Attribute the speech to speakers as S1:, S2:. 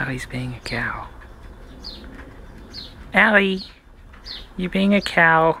S1: Allie's being a cow. Allie, you being a cow.